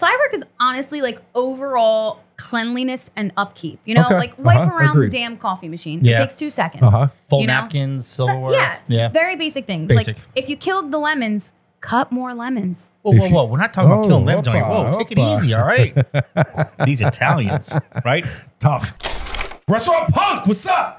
Side work is honestly like overall cleanliness and upkeep. You know, Okay. like wipe Uh-huh. around Agreed. the damn coffee machine. Yeah. It takes two seconds. Uh huh. Full you know? napkins, silverware. yeah, very basic things. Basic. Like if you killed the lemons, cut more lemons. Whoa, whoa, whoa. We're not talking about killing oh, lemons. Opa, whoa, take it easy, all right? These Italians, right? Tough. Restaurant Punk, what's up?